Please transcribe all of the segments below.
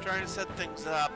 Trying to set things up.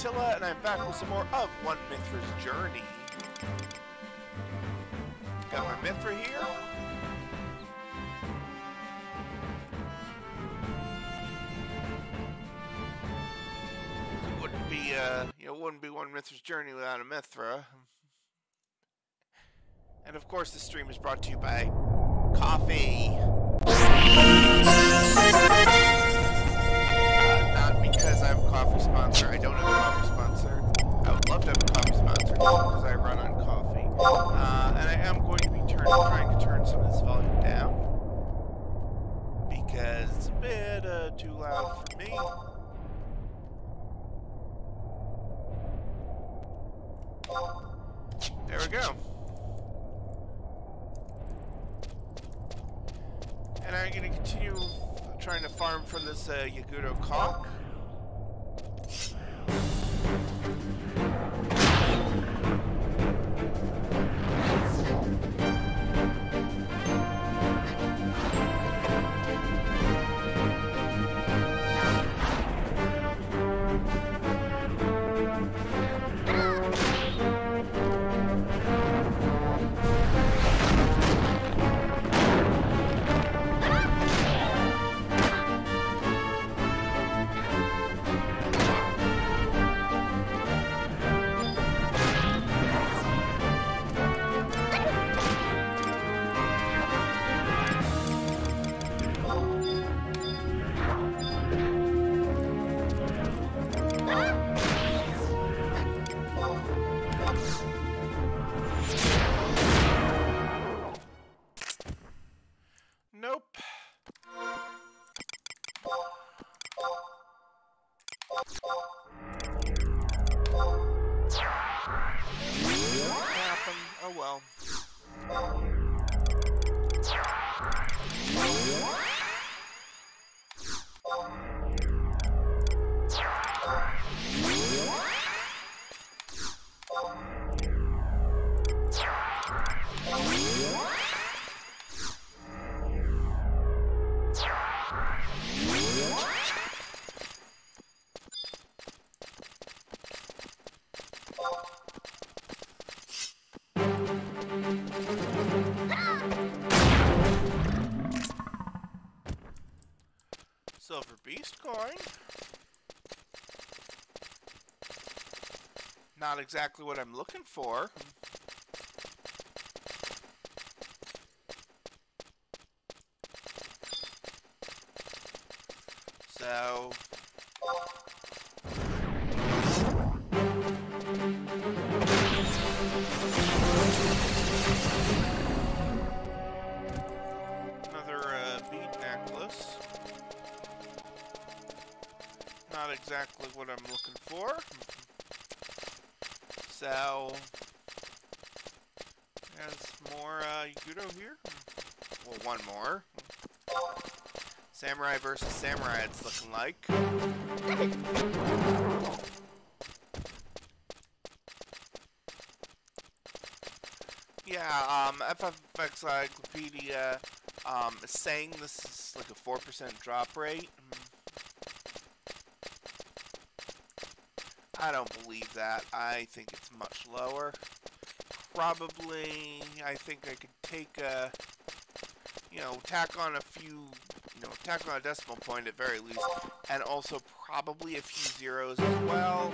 Tyll'a, and I'm back with some more of One Mithra's Journey. Got my Mithra here. It wouldn't be, uh, you know, it wouldn't be One Mithra's Journey without a Mithra. And of course, this stream is brought to you by Coffee. Not exactly what I'm looking for. FFX Encyclopedia um, is saying this is like a 4% drop rate. Mm. I don't believe that. I think it's much lower. Probably, I think I could take a, you know, tack on a few, you know, tack on a decimal point at very least, and also probably a few zeros as well.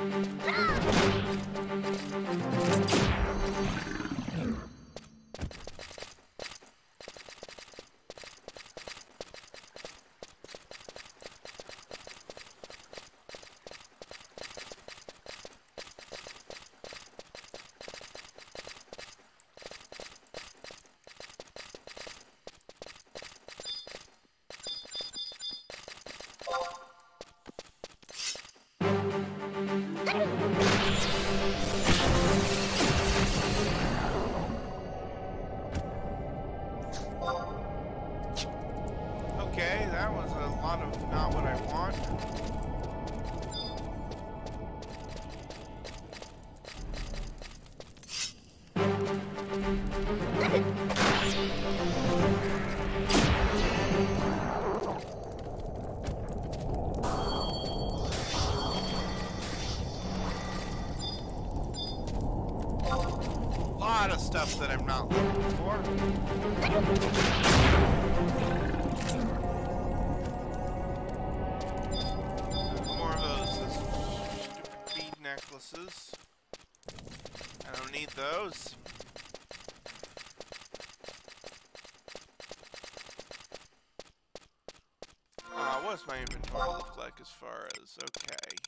Look like as far as... okay.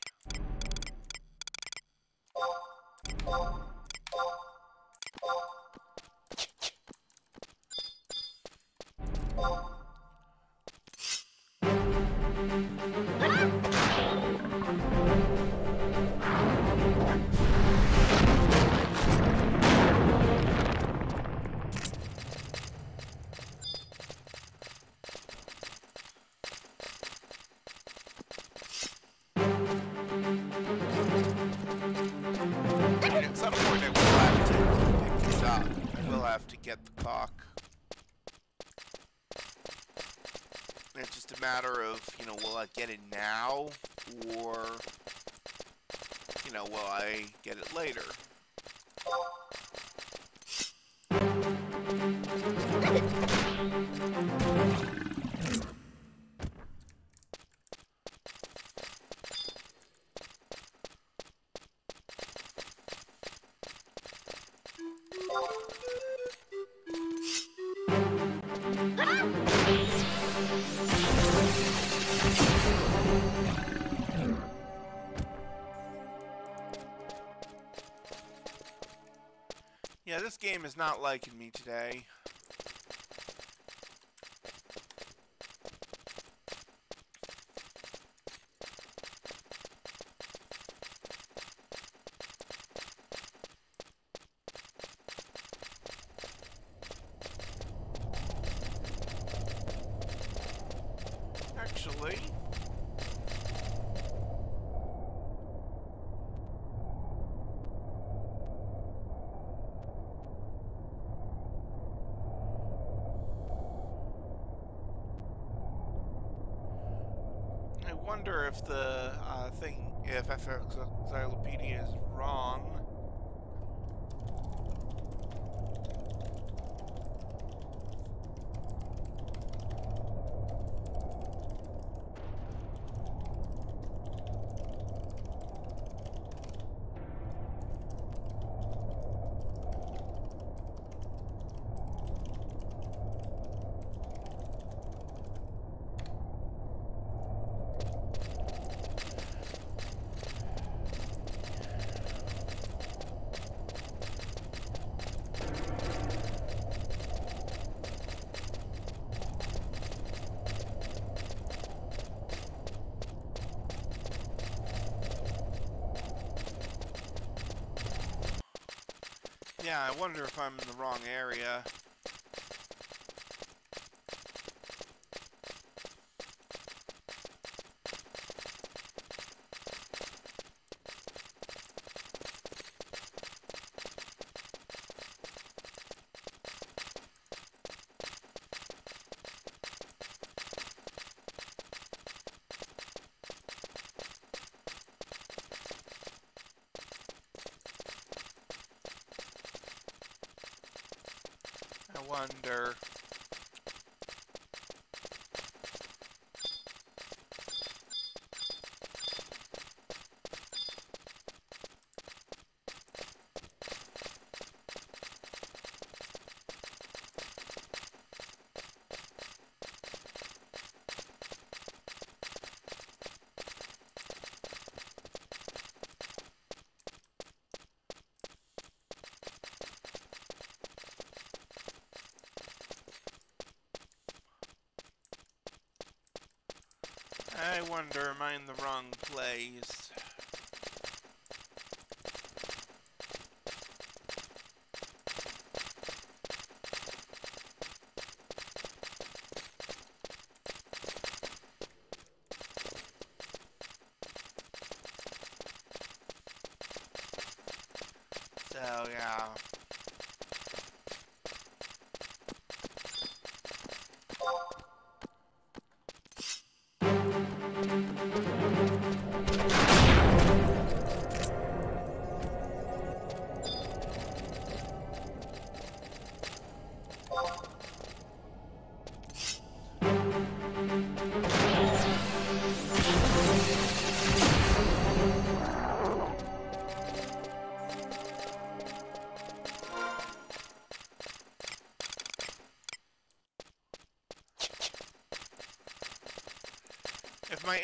I get it now? Or, you know, will I get it later? Not liking me today. Actually... I wonder if the uh, thing, if FX Encyclopedia is wrong. I wonder if I'm in the wrong area. I wonder. Am I in the wrong place?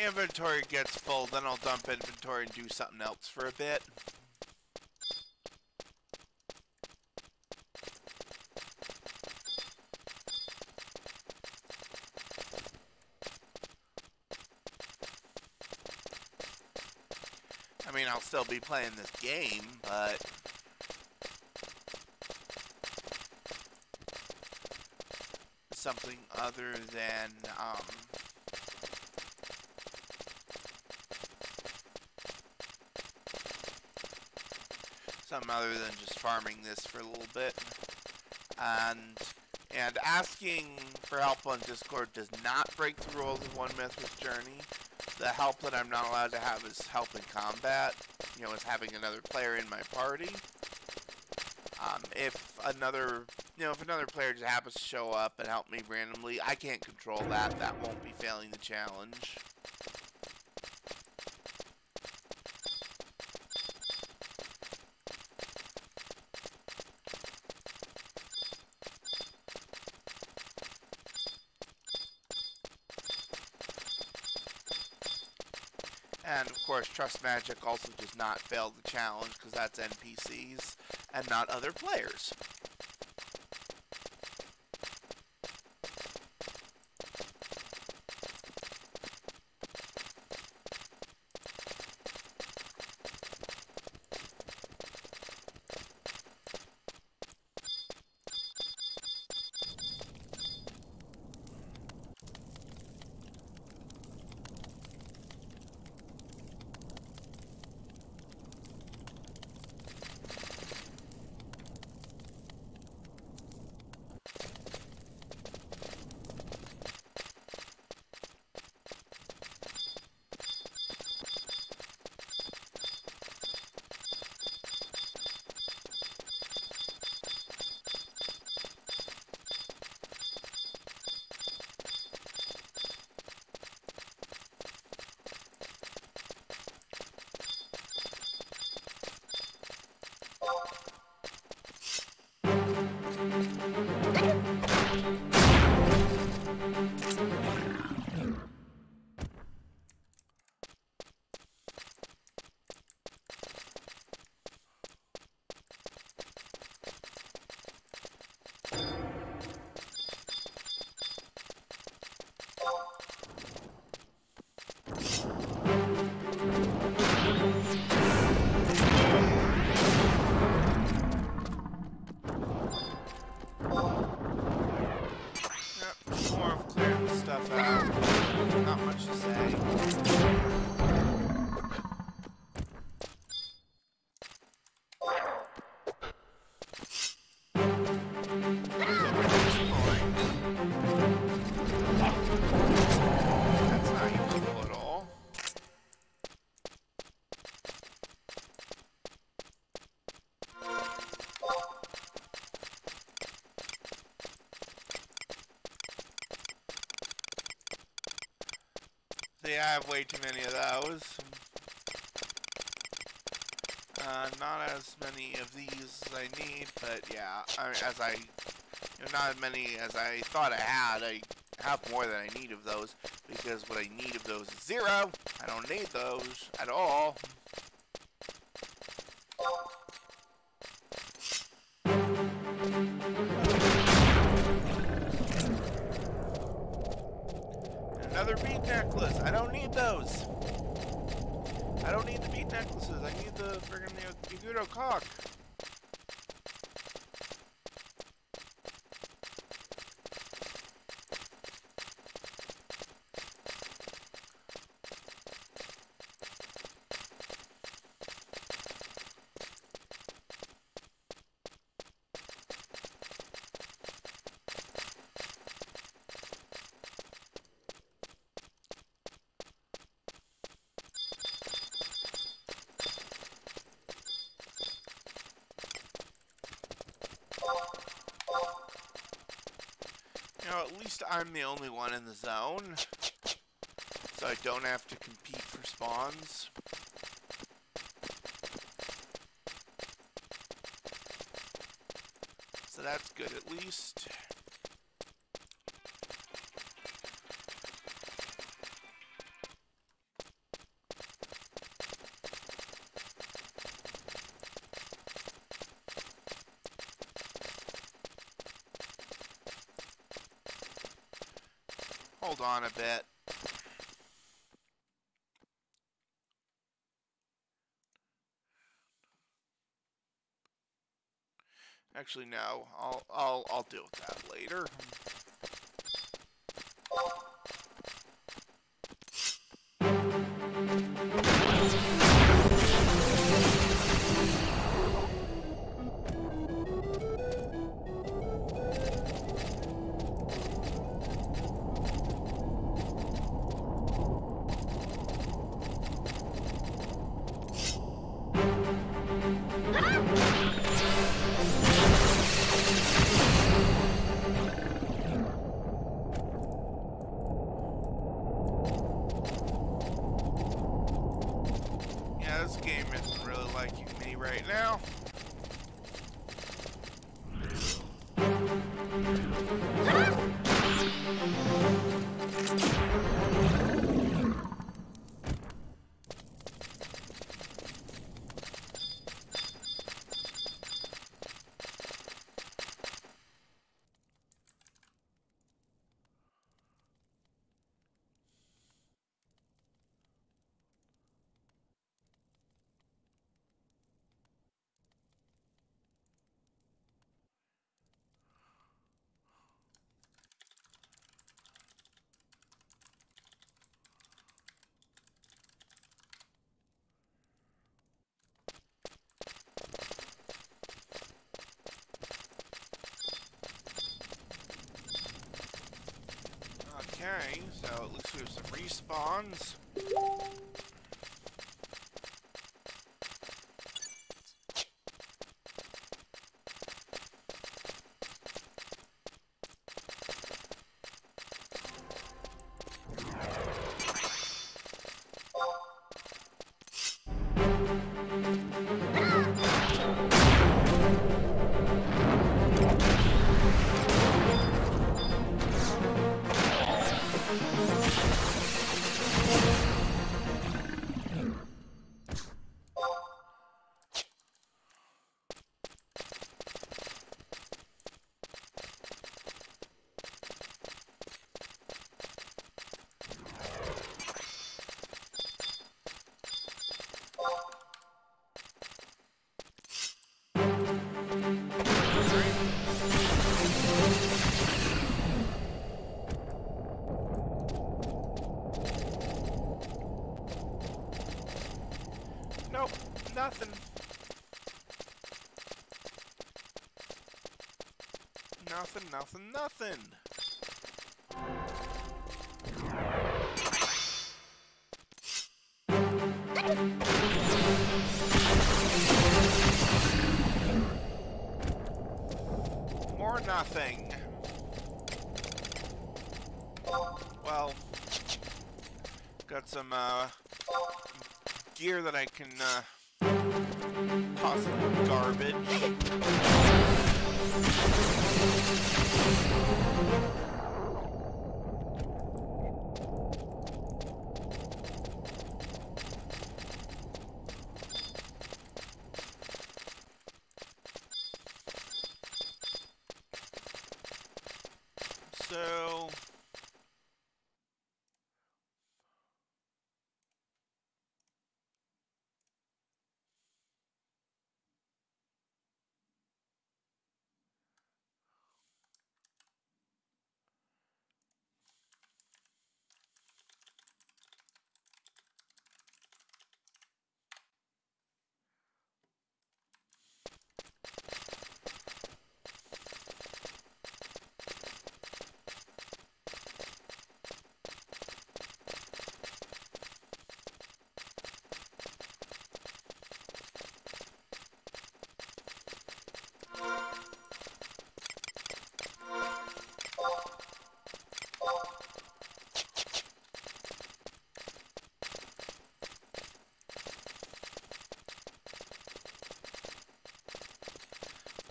Inventory gets full, then I'll dump inventory and do something else for a bit. I mean, I'll still be playing this game, but... Something other than, um... Other than just farming this for a little bit. And and asking for help on Discord does not break the rules of One Mithra's Journey the help that I'm not allowed to have is help in combat. You know, is having another player in my party. Um, if another, you know, if another player just happens to show up and help me randomly, I can't control that. That won't be failing the challenge. And of course, Trust Magic also does not fail the challenge because that's NPCs and not other players. Have way too many of those. Uh, not as many of these as I need, but yeah, I mean, as I, you know, not as many as I thought I had. I have more than I need of those, because what I need of those is zero. I don't need those at all. Least I'm the only one in the zone. So I don't have to compete for spawns. So that's good at least. On a bit. Actually, no. I'll I'll I'll deal with that later. So it looks like there's some respawns. Nothing, nothing, nothing. More nothing. Well, got some uh, gear that I can uh,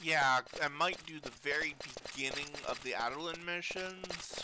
Yeah, I might do the very beginning of the Adoulin missions.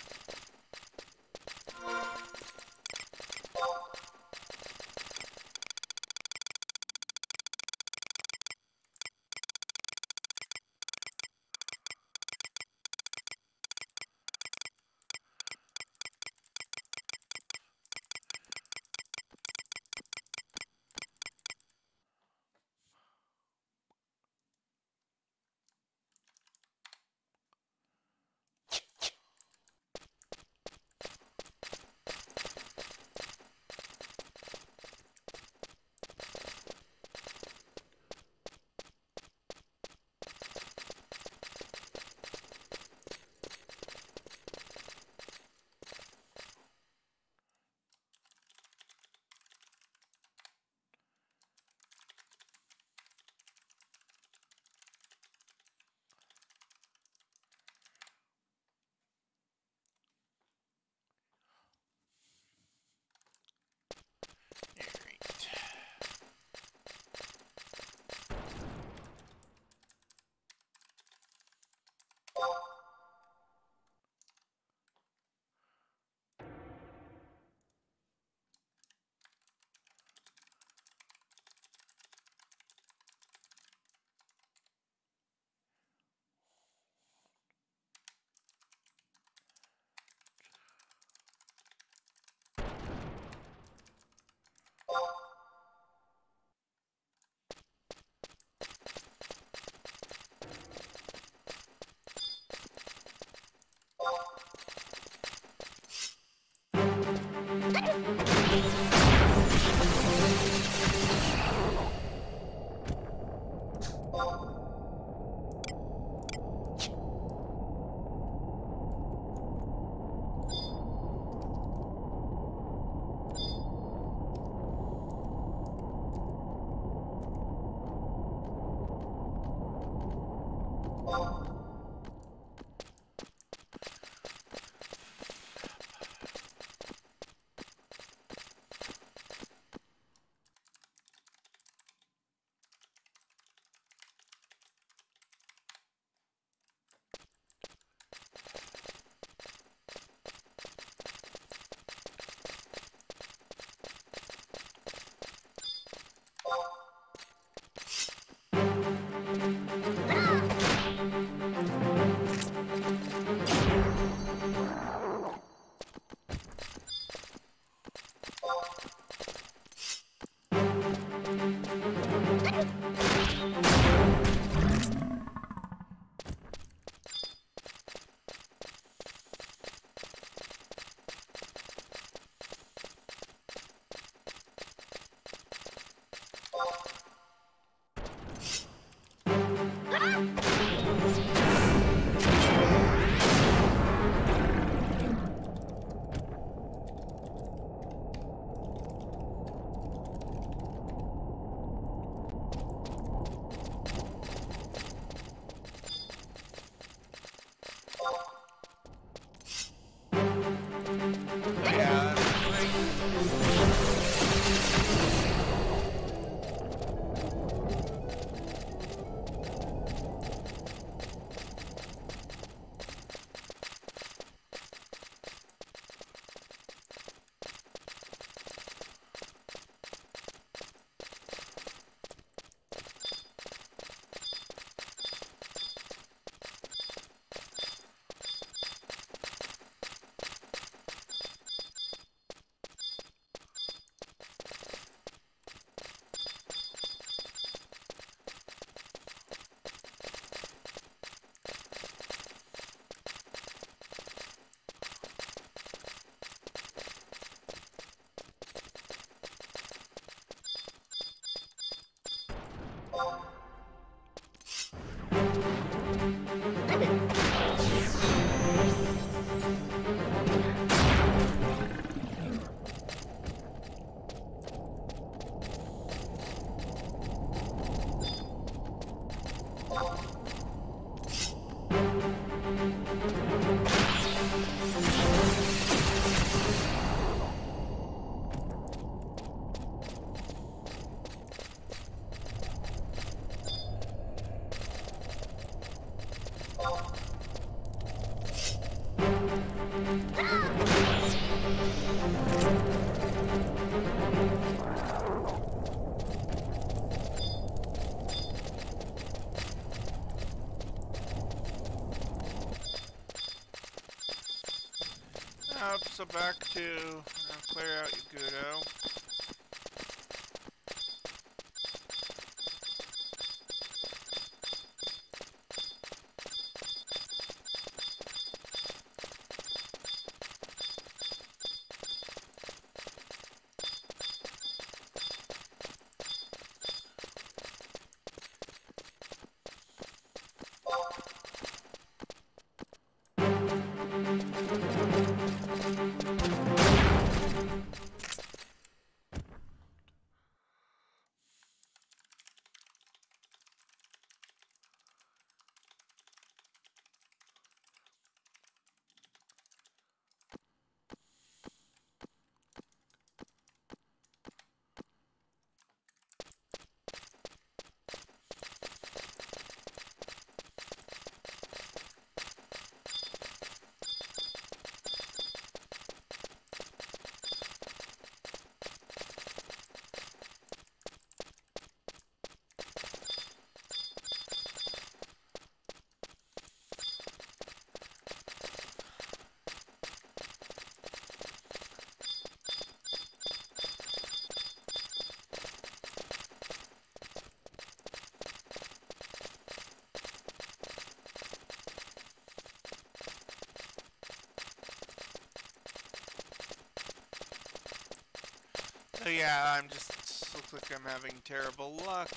So back to So yeah, I'm just looks like I'm having terrible luck.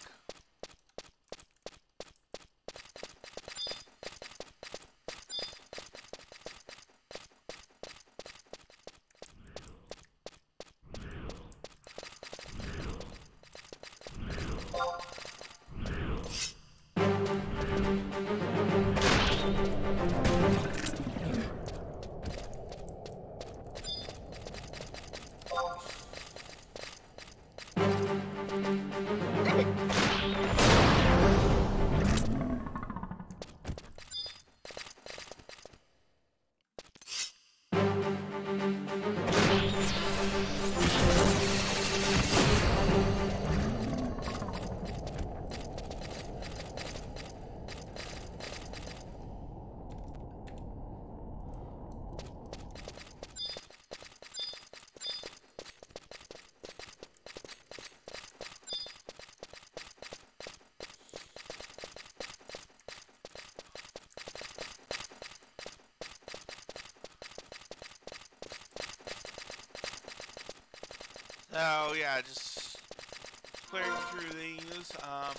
These. Um,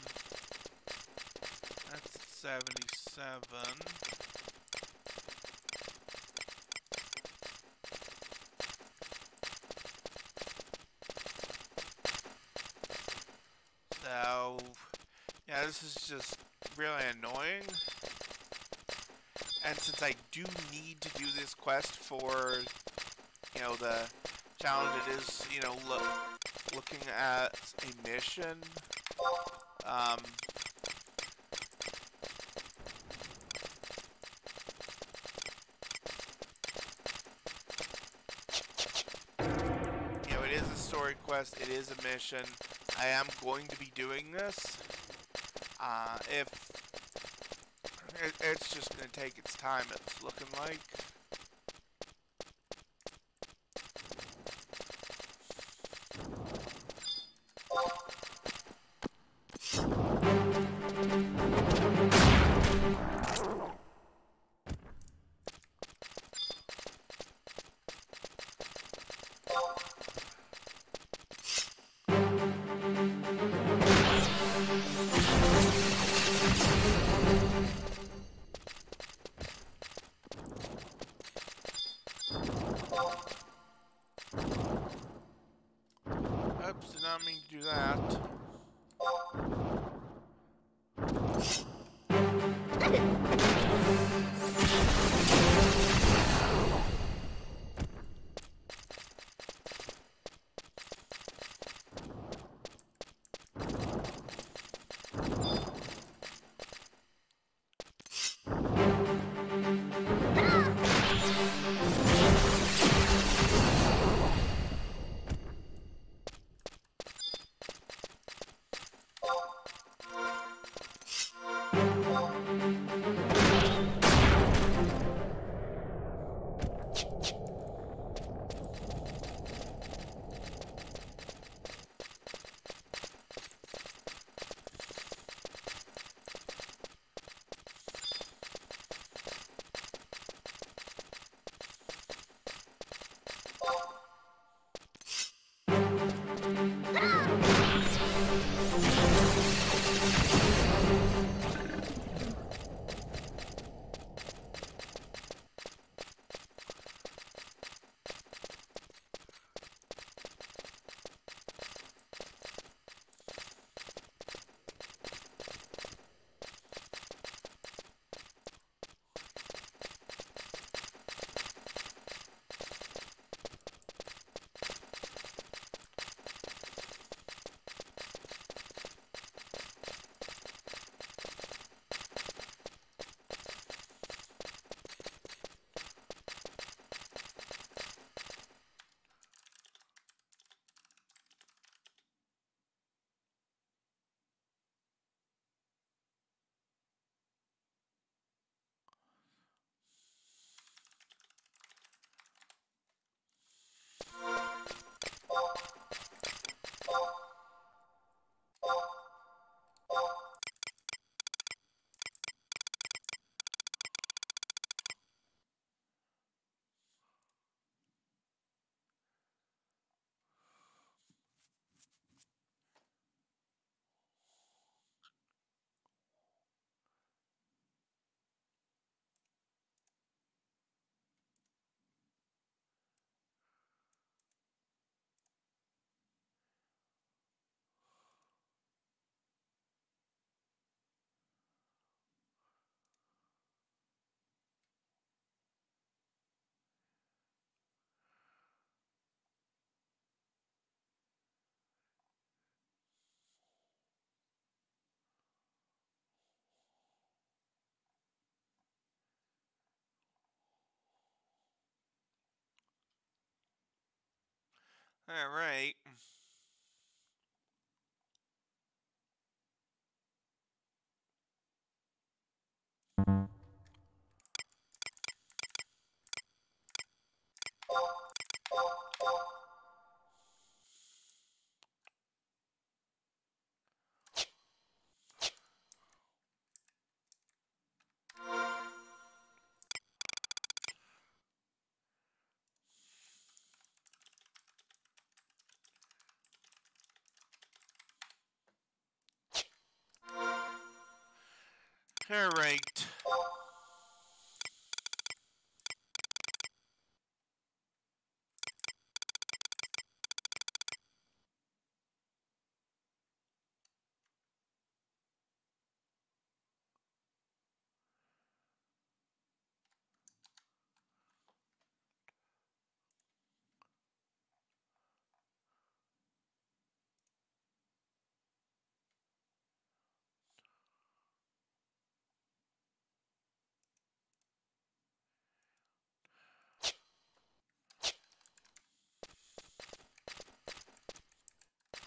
that's 77. So, yeah, this is just really annoying. And since I do need to do this quest for, you know, the challenge it is, you know, look, looking at a mission. Um, you know, it is a story quest, it is a mission. I am going to be doing this. Uh, if it, it's just going to take its time, it's looking like. All right. All right.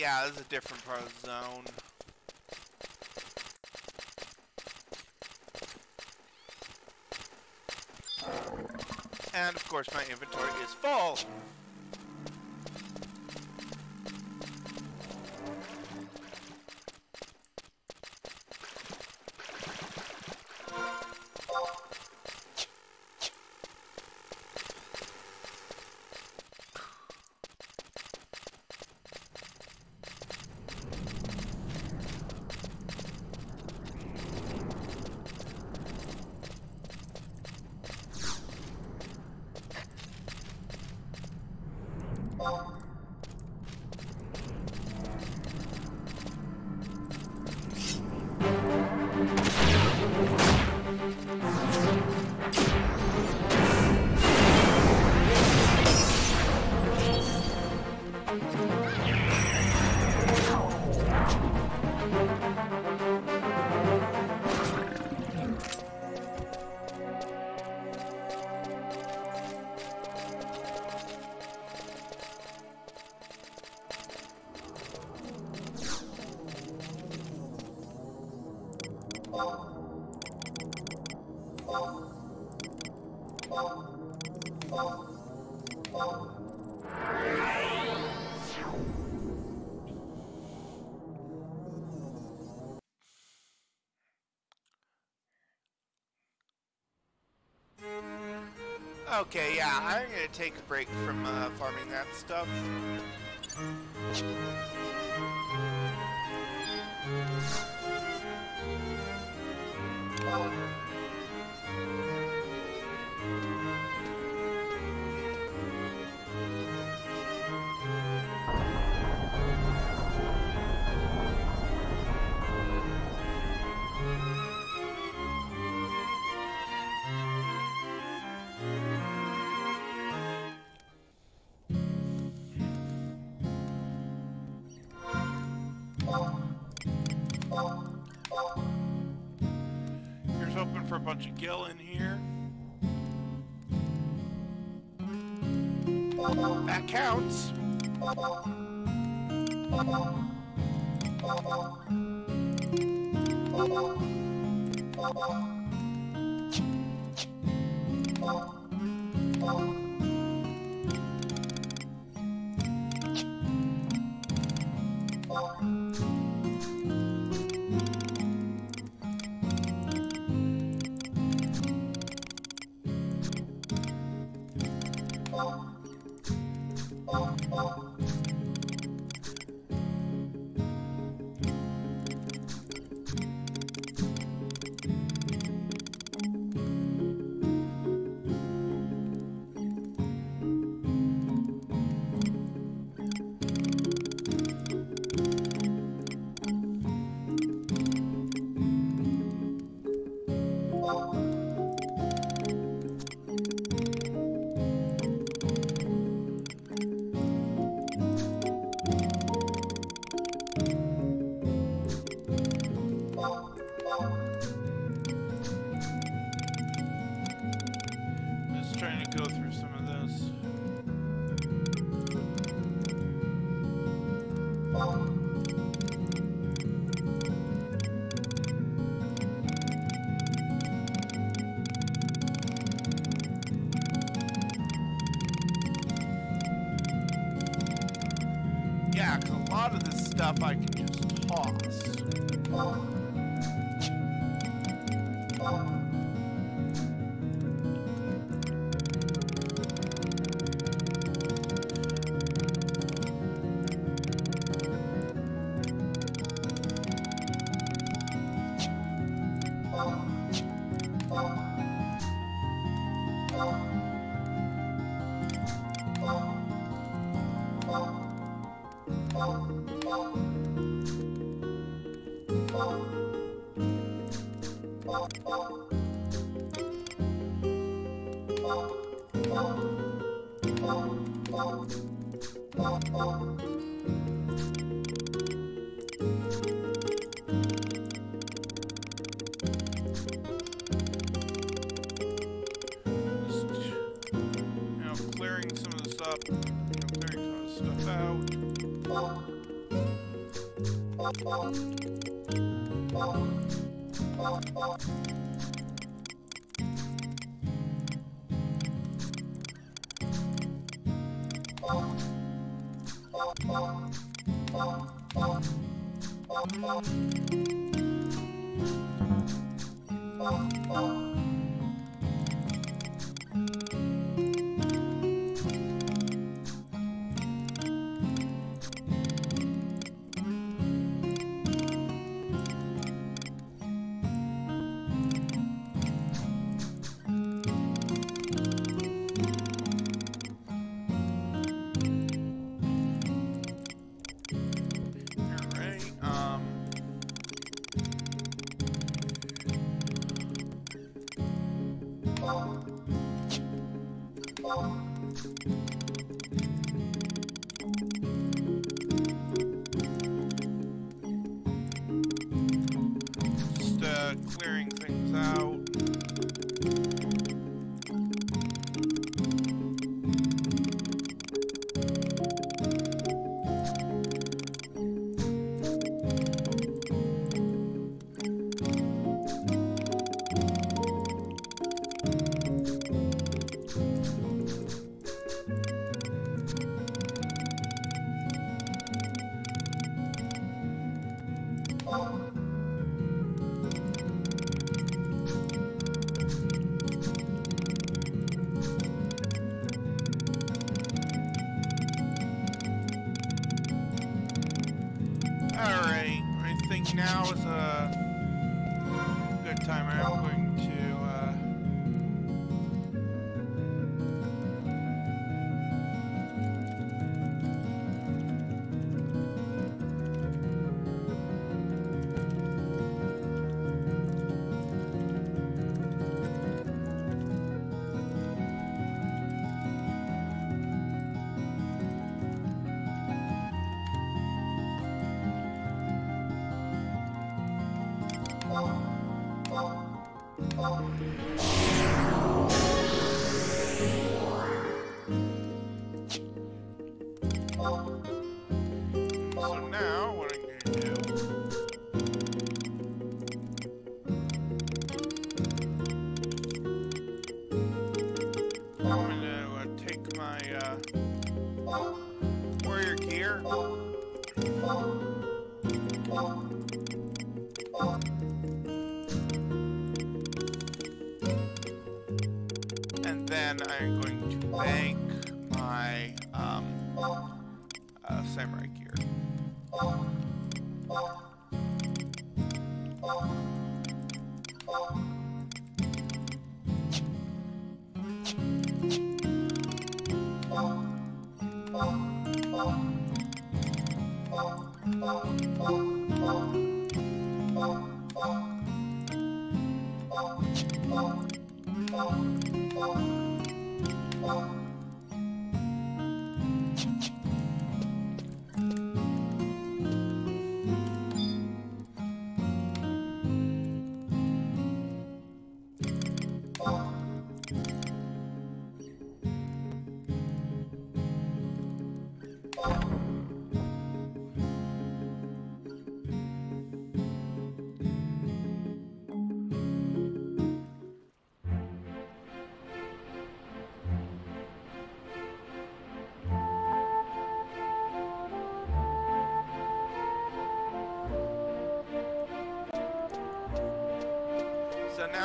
yeah, this is a different part of the zone. And of course my inventory is full. Okay, yeah, I'm gonna take a break from uh, farming that stuff. counts. think now is a good time, Aaron.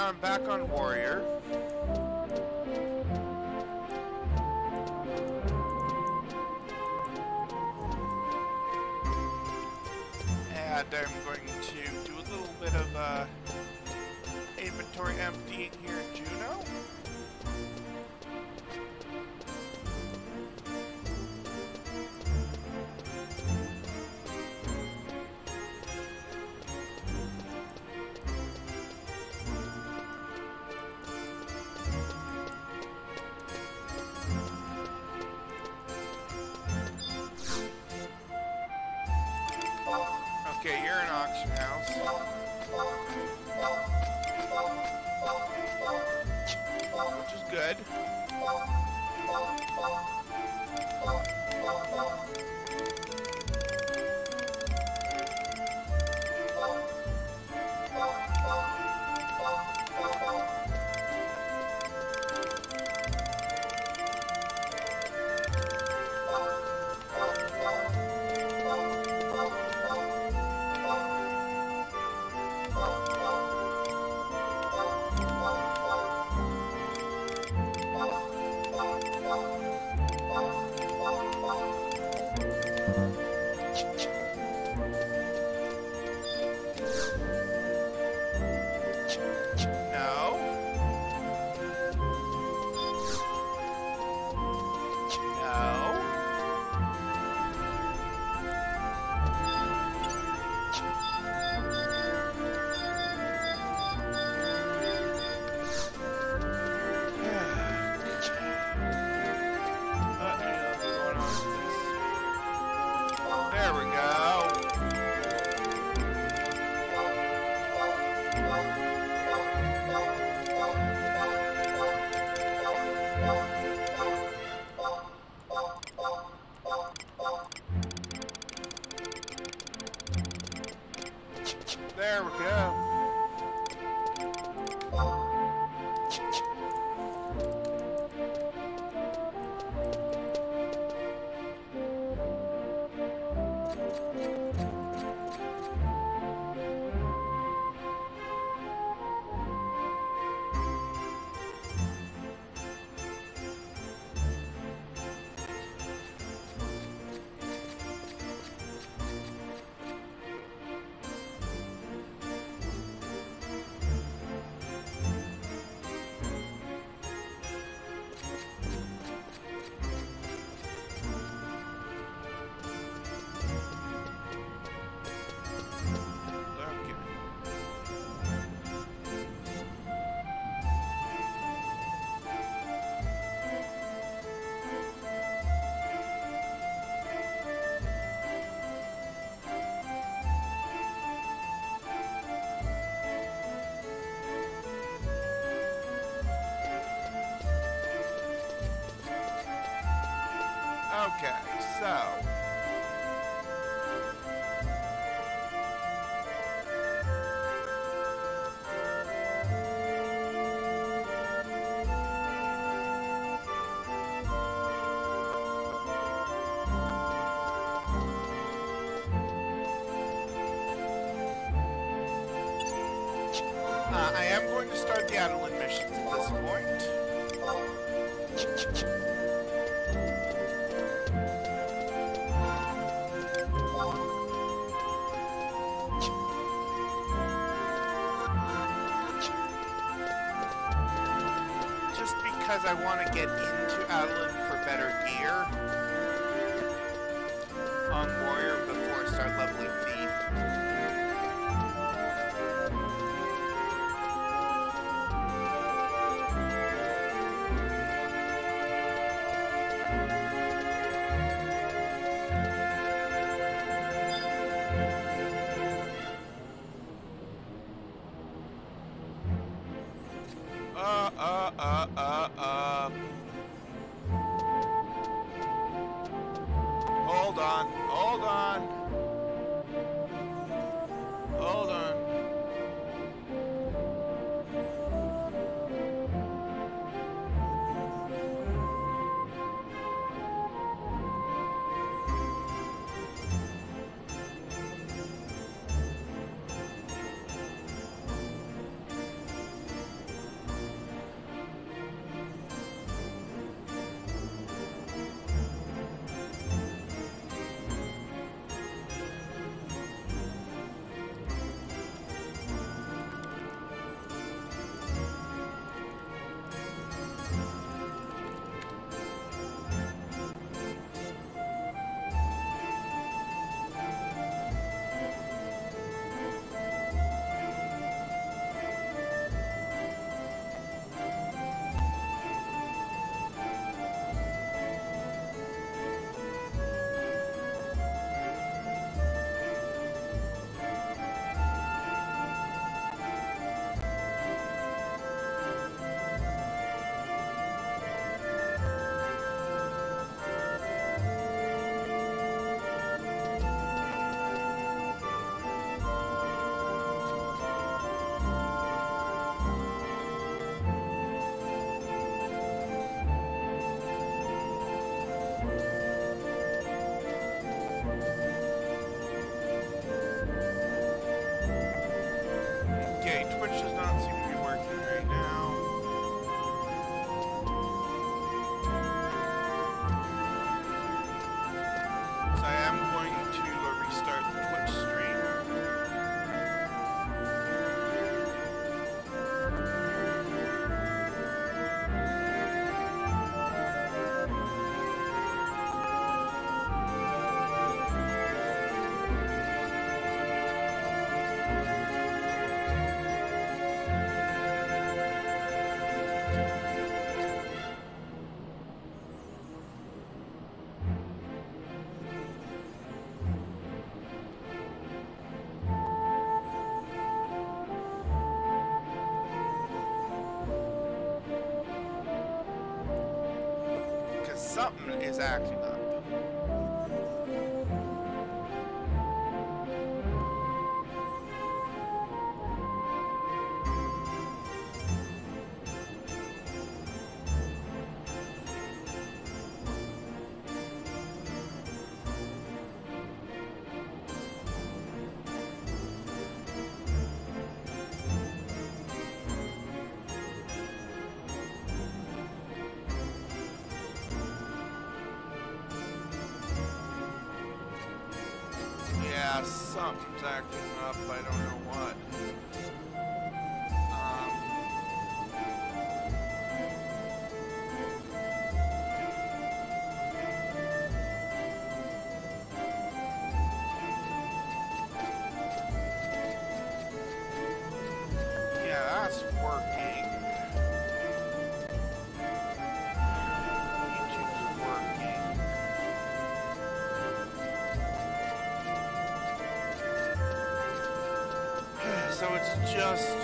I'm back on Warrior. Seattle at this point. Just because I want to get into Adoulin for better gear. which is is active. it's just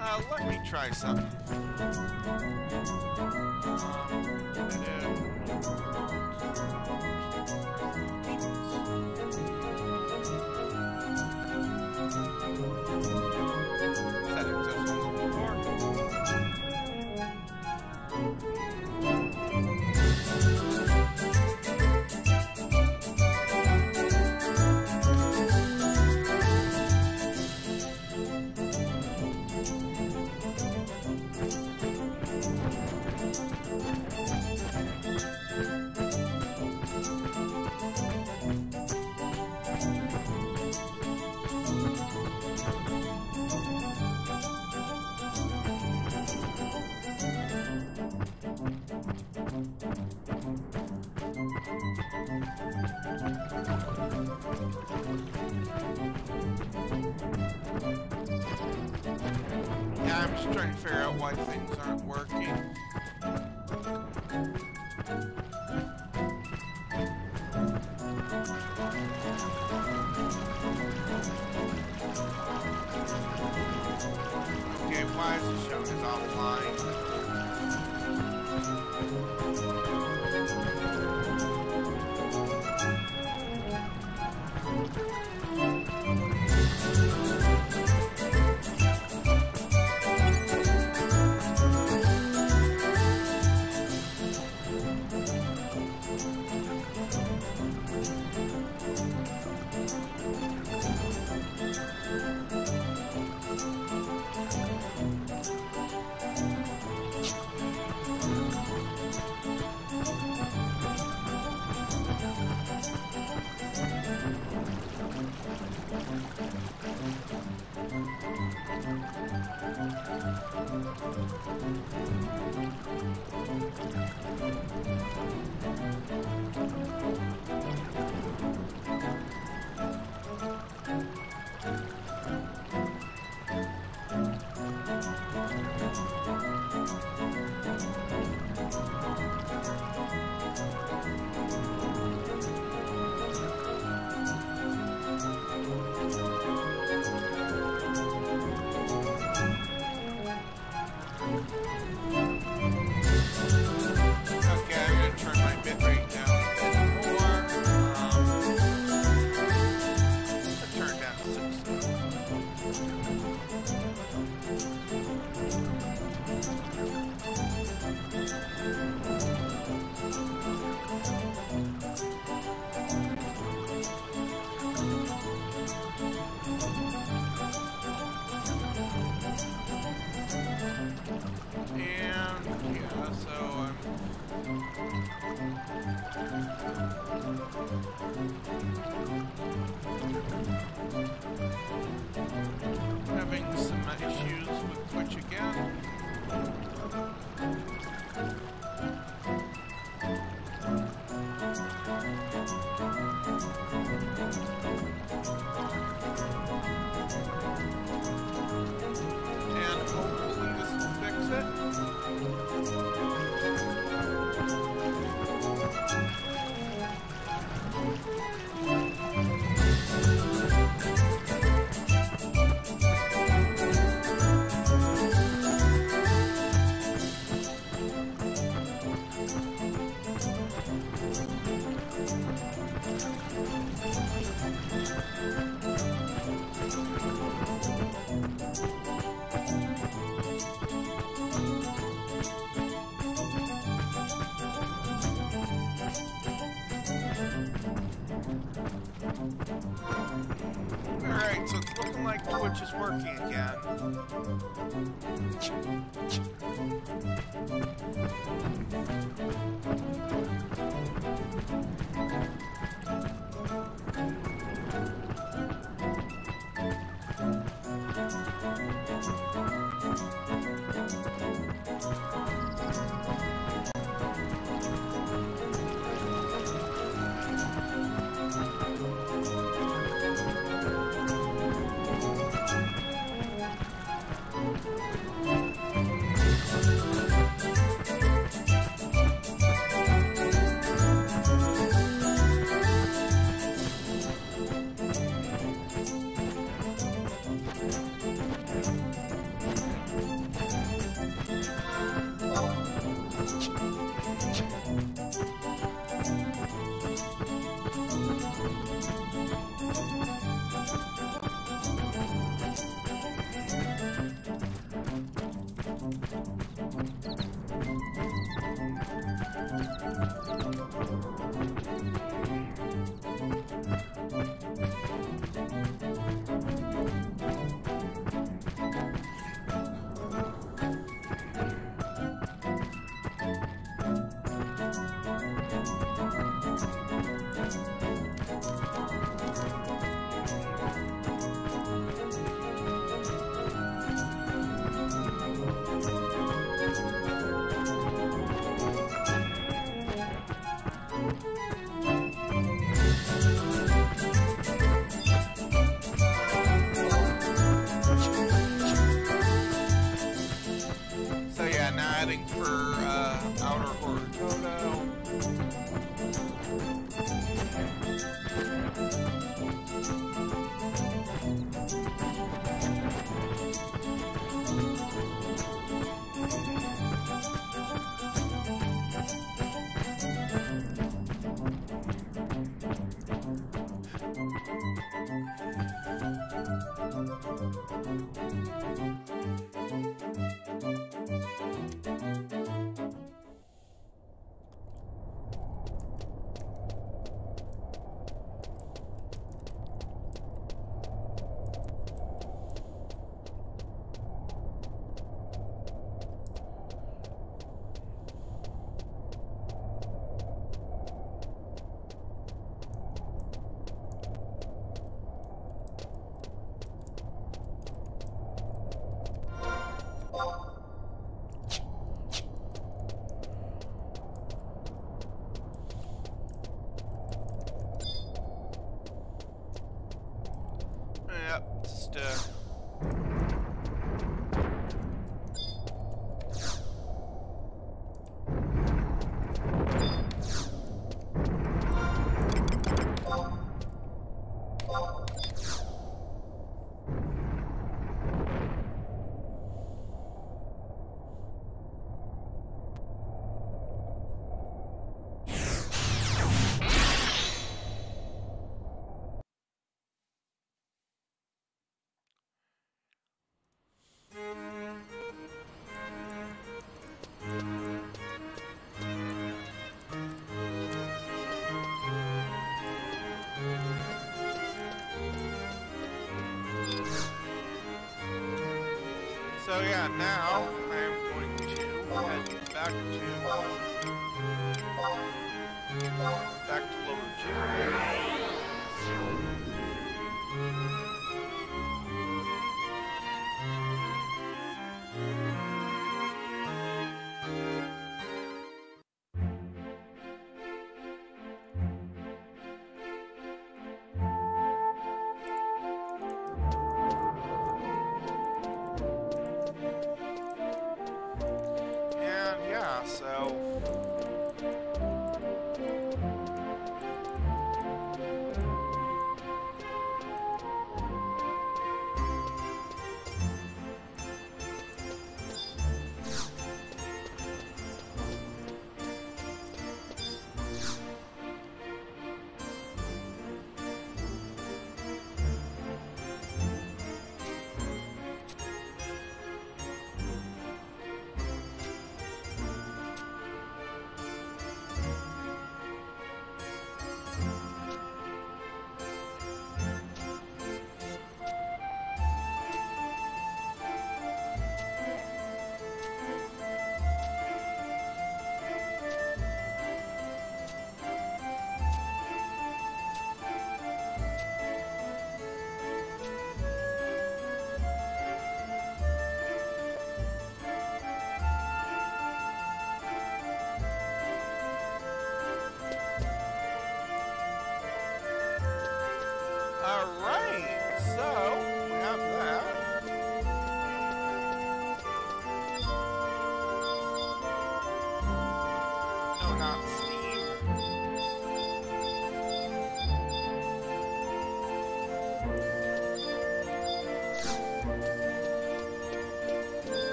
Uh, try something. Okay, I'm gonna So now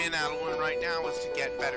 I'm in Adoulin right now is to get better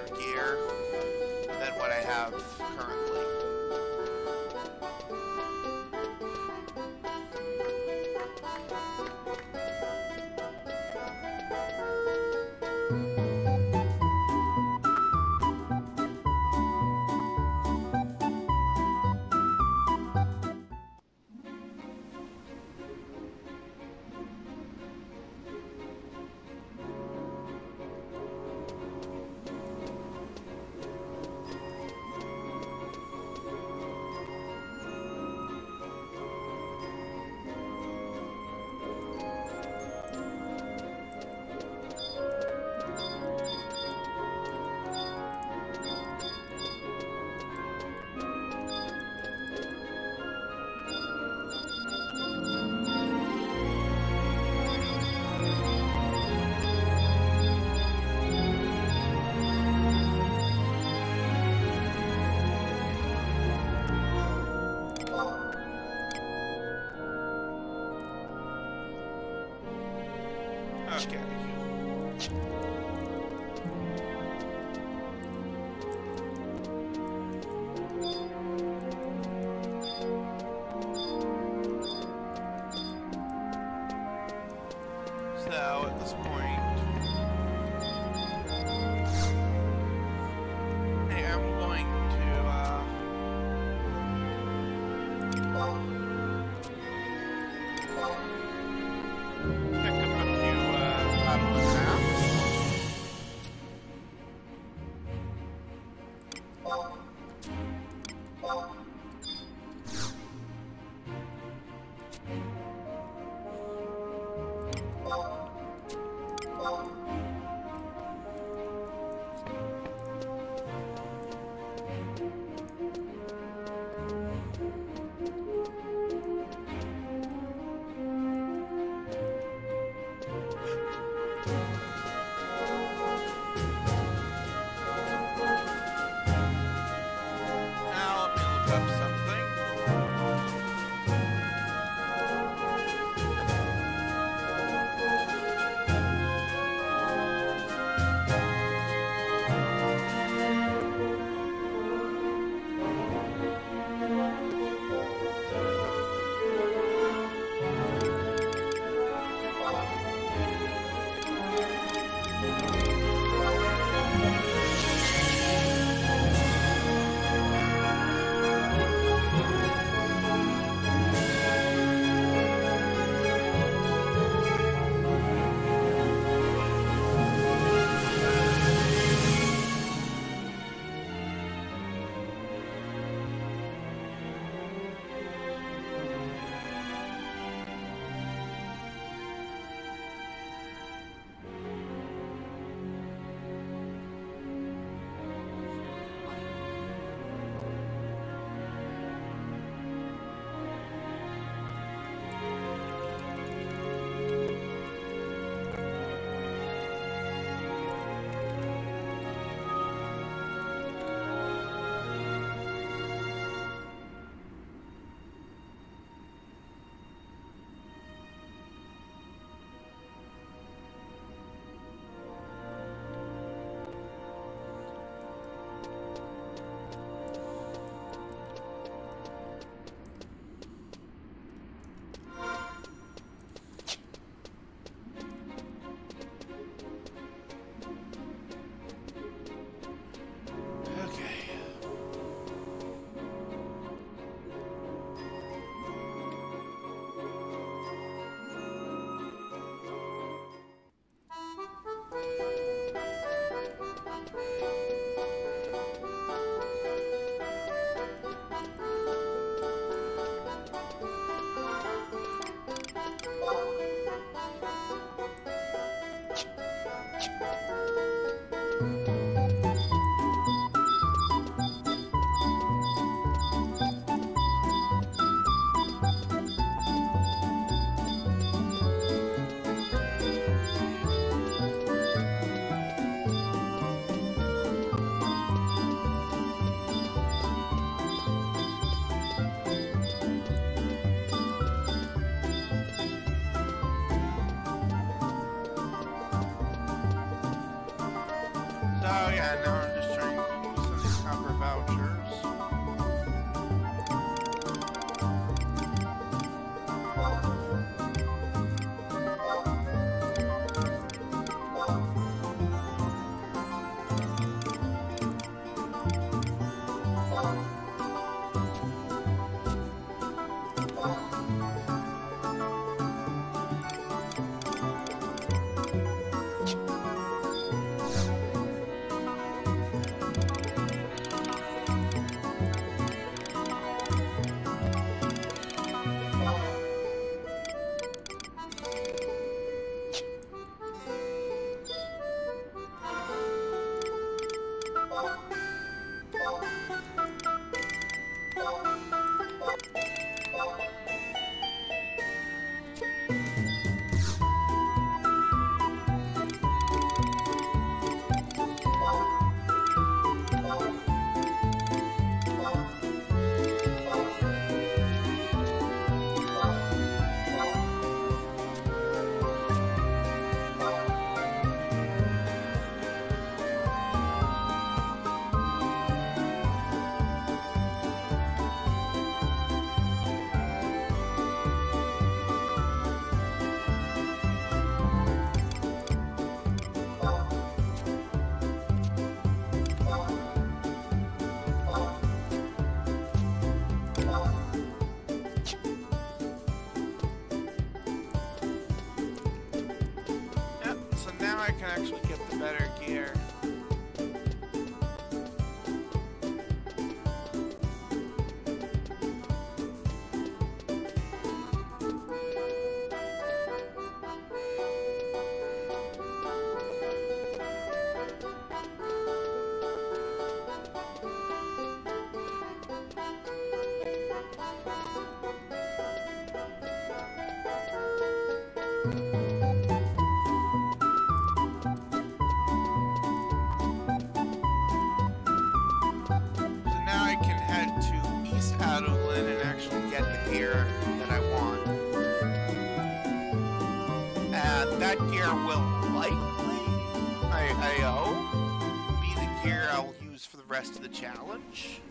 rest of the challenge.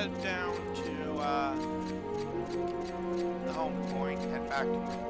head down to uh, the home point, head back to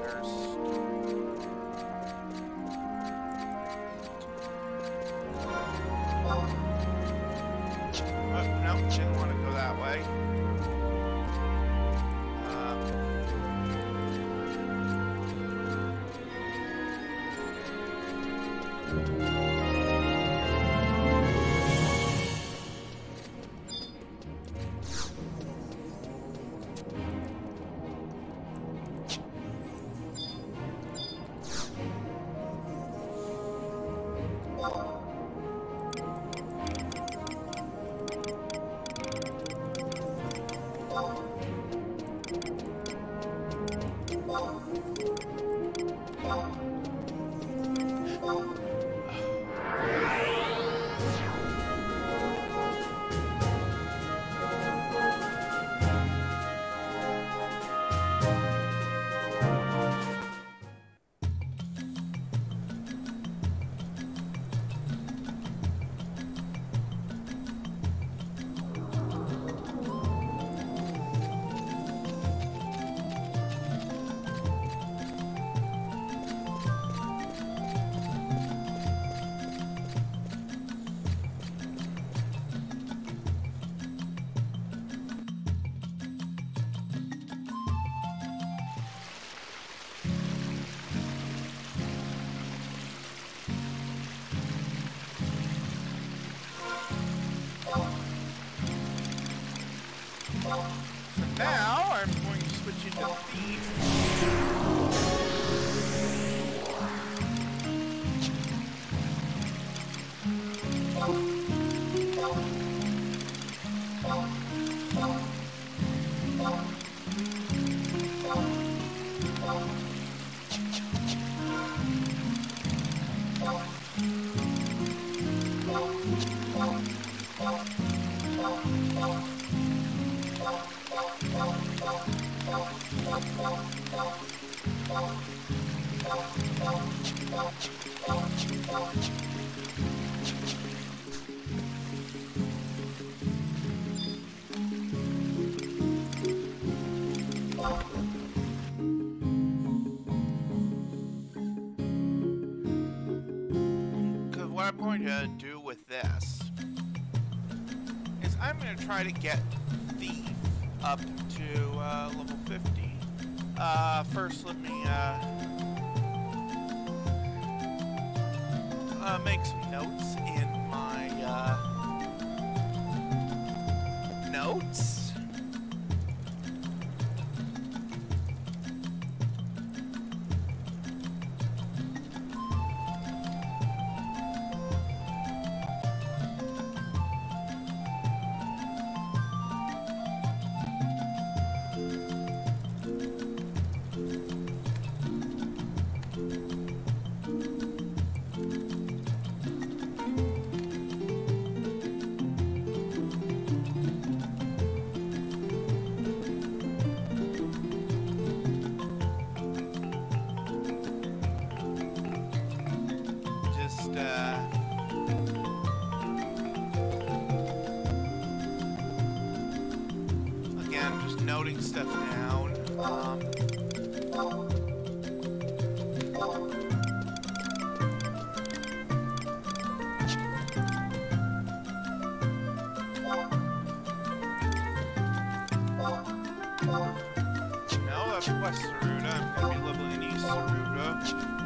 first, let me uh, uh, make some just noting stuff down. Um, now uh, that West Saruda, I'm going to be leveling East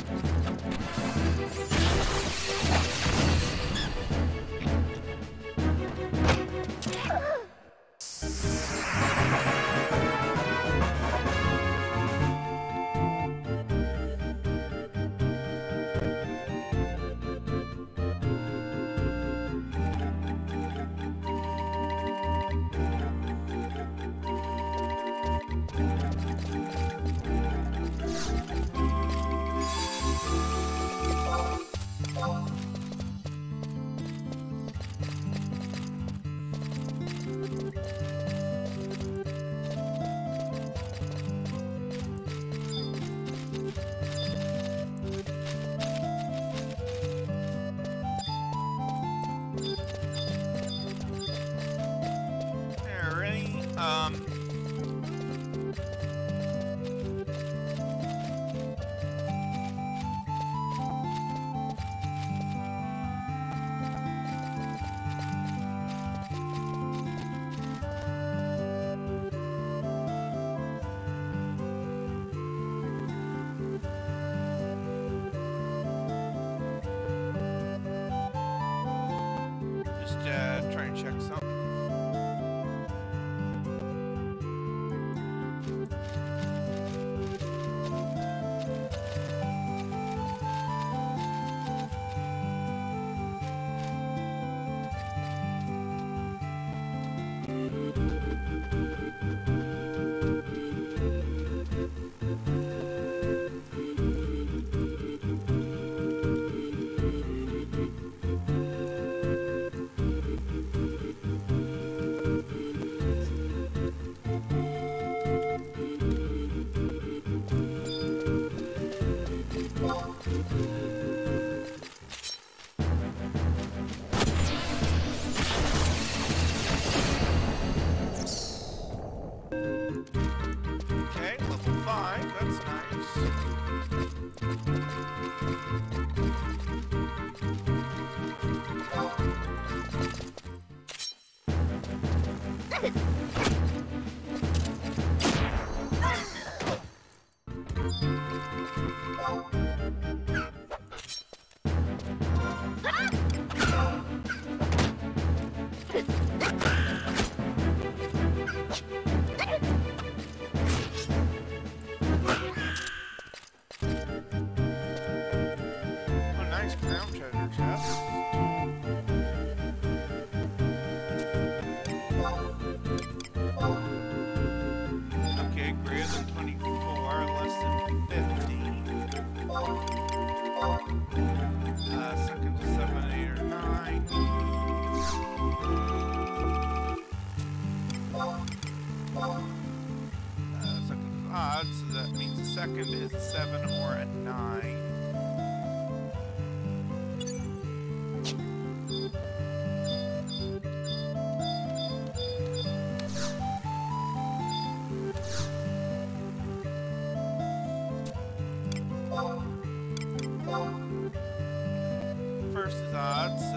traffic. First is